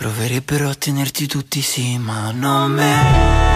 Proverebbero a tenerti tutti sì, ma non me.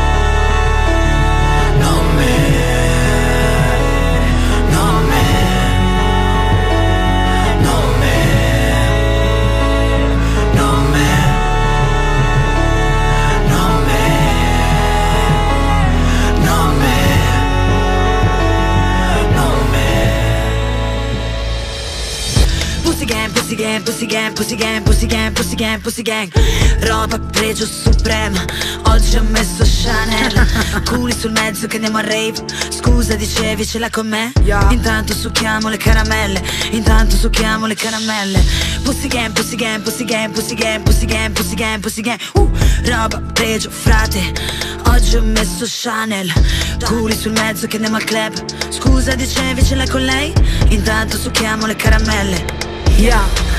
Pussy gang, pussy gang, pussy gang, pussy gang, pussy gang, pussy gang, pussy gang Roba pregio suprema, oggi ho messo Chanel Culi sul mezzo che andiamo a rave Scusa dicevi ce l'ha con me? Intanto succhiamo le caramelle Intanto succhiamo le caramelle Pussy gang, pussy gang, pussy gang, pussy gang, pussy gang, pussy gang, pussy gang uh, Roba pregio frate Oggi ho messo Chanel Culi sul mezzo che andiamo al club Scusa dicevi ce l'hai con lei? Intanto succhiamo le caramelle Yeah.